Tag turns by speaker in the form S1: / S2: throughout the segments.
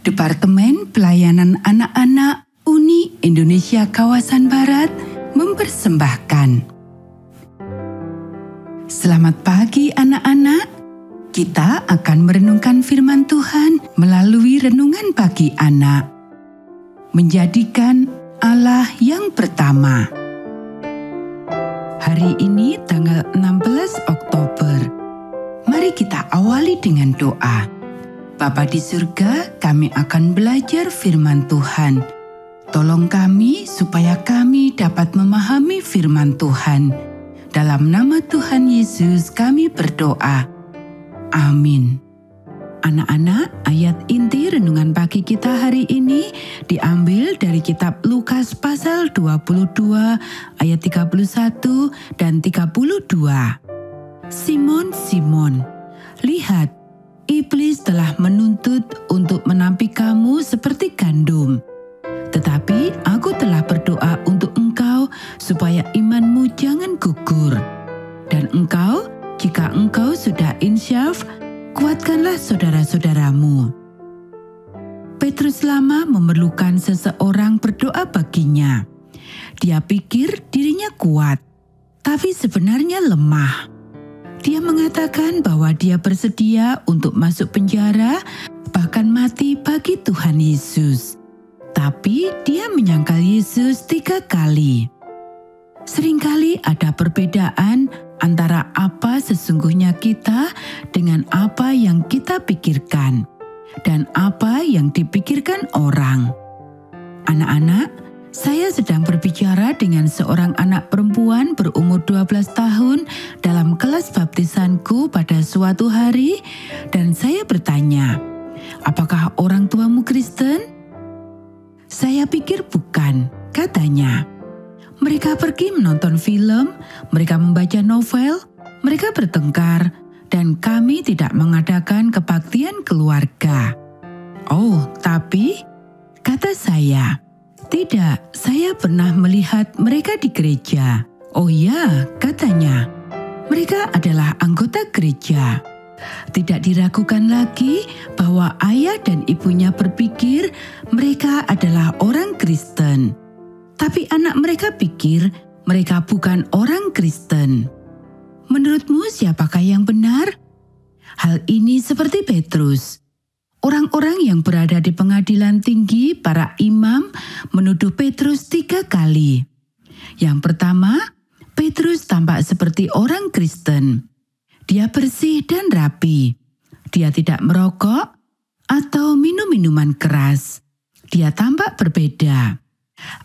S1: Departemen Pelayanan Anak-anak Uni Indonesia Kawasan Barat mempersembahkan. Selamat pagi anak-anak. Kita akan merenungkan firman Tuhan melalui renungan pagi anak. Menjadikan Allah yang pertama. Hari ini tanggal 16 Oktober. Mari kita awali dengan doa. Bapa di surga, kami akan belajar firman Tuhan. Tolong kami supaya kami dapat memahami firman Tuhan. Dalam nama Tuhan Yesus kami berdoa. Amin. Anak-anak, ayat inti renungan pagi kita hari ini diambil dari kitab Lukas pasal 22 ayat 31 dan 32. Simon, Simon, lihat, iblis telah menuntut untuk menampi kamu seperti gandum. Tetapi aku telah berdoa untuk engkau supaya imanmu jangan gugur. Dan engkau, jika engkau sudah insyaf, kuatkanlah saudara-saudaramu. Petrus lama memerlukan seseorang berdoa baginya. Dia pikir dirinya kuat, tapi sebenarnya lemah. Dia mengatakan bahwa dia bersedia untuk masuk penjara, bahkan mati bagi Tuhan Yesus. Tapi dia menyangkal Yesus tiga kali. Seringkali ada perbedaan antara apa sesungguhnya kita dengan apa yang kita pikirkan dan apa yang dipikirkan orang. Anak-anak, saya sedang berbicara dengan seorang anak perempuan berumur 12 tahun dalam kelas baptisanku pada suatu hari dan saya bertanya, "Apakah orang tuamu Kristen?" Saya pikir bukan, katanya. Mereka pergi menonton film, mereka membaca novel, mereka bertengkar, dan kami tidak mengadakan kebaktian keluarga. Oh, tapi kata saya, tidak, saya pernah melihat mereka di gereja. Oh ya, katanya, mereka adalah anggota gereja. Tidak diragukan lagi bahwa ayah dan ibunya berpikir mereka adalah orang Kristen tapi anak mereka pikir mereka bukan orang Kristen. Menurutmu, siapakah yang benar? Hal ini seperti Petrus. Orang-orang yang berada di pengadilan tinggi, para imam, menuduh Petrus tiga kali. Yang pertama, Petrus tampak seperti orang Kristen. Dia bersih dan rapi. Dia tidak merokok atau minum minuman keras. Dia tampak berbeda.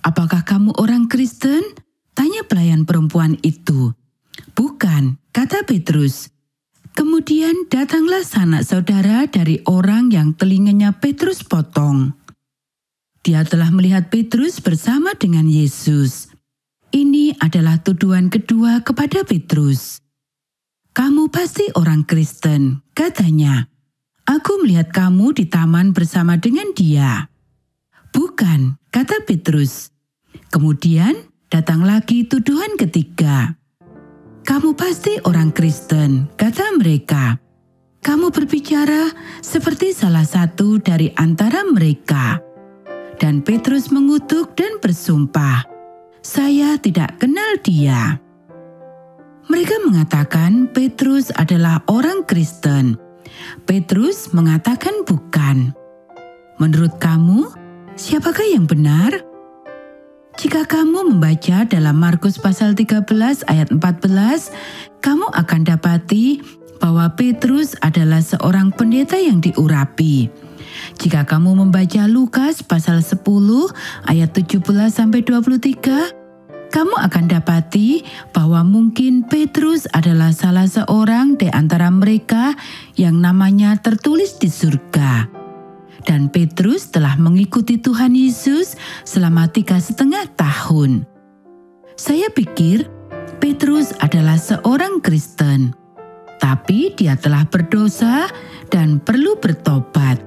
S1: Apakah kamu orang Kristen? Tanya pelayan perempuan itu. Bukan, kata Petrus. Kemudian datanglah sanak saudara dari orang yang telinganya Petrus potong. Dia telah melihat Petrus bersama dengan Yesus. Ini adalah tuduhan kedua kepada Petrus. Kamu pasti orang Kristen, katanya. Aku melihat kamu di taman bersama dengan dia. Bukan, kata Petrus. Kemudian datang lagi tuduhan ketiga. Kamu pasti orang Kristen, kata mereka. Kamu berbicara seperti salah satu dari antara mereka. Dan Petrus mengutuk dan bersumpah, "Saya tidak kenal dia." Mereka mengatakan Petrus adalah orang Kristen. Petrus mengatakan bukan. Menurut kamu, Siapakah yang benar? Jika kamu membaca dalam Markus pasal 13 ayat 14, kamu akan dapati bahwa Petrus adalah seorang pendeta yang diurapi. Jika kamu membaca Lukas pasal 10 ayat 17 sampai 23, kamu akan dapati bahwa mungkin Petrus adalah salah seorang di antara mereka yang namanya tertulis di surga dan Petrus telah mengikuti Tuhan Yesus selama tiga setengah tahun. Saya pikir Petrus adalah seorang Kristen, tapi dia telah berdosa dan perlu bertobat.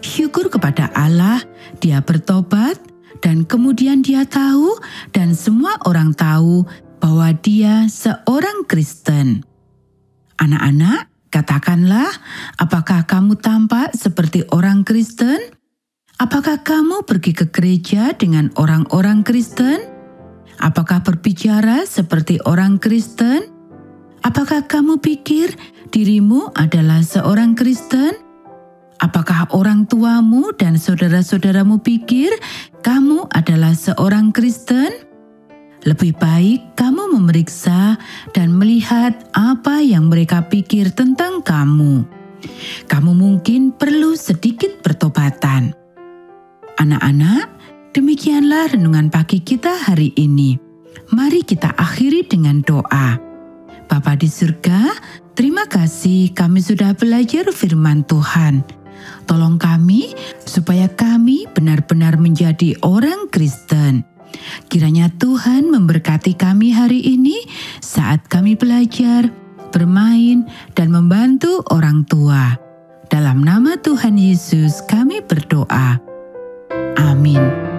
S1: Syukur kepada Allah, dia bertobat, dan kemudian dia tahu, dan semua orang tahu bahwa dia seorang Kristen. Anak-anak, Katakanlah, apakah kamu tampak seperti orang Kristen? Apakah kamu pergi ke gereja dengan orang-orang Kristen? Apakah berbicara seperti orang Kristen? Apakah kamu pikir dirimu adalah seorang Kristen? Apakah orang tuamu dan saudara-saudaramu pikir kamu adalah seorang Kristen? Lebih baik kamu memeriksa dan melihat apa yang mereka pikir tentang kamu. Kamu mungkin perlu sedikit pertobatan. Anak-anak, demikianlah renungan pagi kita hari ini. Mari kita akhiri dengan doa. Bapa di surga, terima kasih kami sudah belajar firman Tuhan. Tolong kami supaya kami benar-benar menjadi orang Kristen Kiranya Tuhan memberkati kami hari ini saat kami belajar, bermain, dan membantu orang tua. Dalam nama Tuhan Yesus, kami berdoa. Amin.